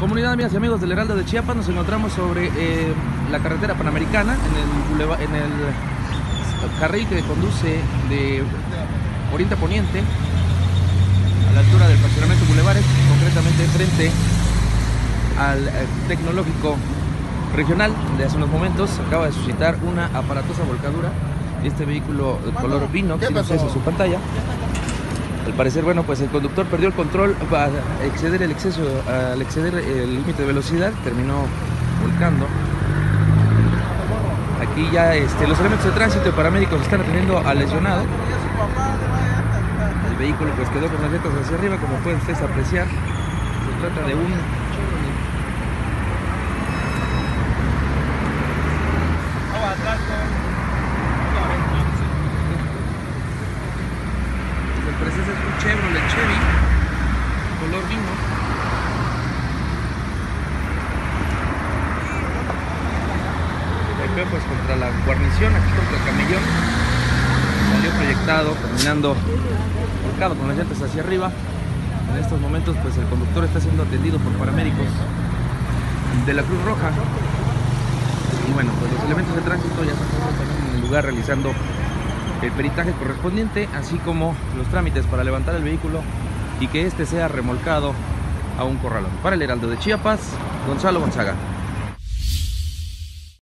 Comunidad, amigas y amigos del Heraldo de Chiapas, nos encontramos sobre eh, la carretera panamericana, en el, en el carril que conduce de oriente a poniente, a la altura del fraccionamiento Bulevares, concretamente frente al eh, tecnológico regional de hace unos momentos, acaba de suscitar una aparatosa volcadura. Este vehículo de color vino, que nos en su pantalla. Al parecer, bueno, pues el conductor perdió el control para exceder el exceso, al exceder el límite de velocidad, terminó volcando. Aquí ya este, los elementos de tránsito de paramédicos están atendiendo al lesionado. El vehículo pues quedó con las letras hacia arriba, como pueden ustedes apreciar. Se trata de un un Chevrolet Chevy, color vino. Golpeó pues contra la guarnición, aquí contra el camellón. Salió proyectado, terminando volcado con las llantas hacia arriba. En estos momentos pues el conductor está siendo atendido por paramédicos de la Cruz Roja. Y bueno, pues los elementos de tránsito ya están en el lugar realizando el peritaje correspondiente, así como los trámites para levantar el vehículo y que éste sea remolcado a un corralón. Para el Heraldo de Chiapas, Gonzalo Gonzaga.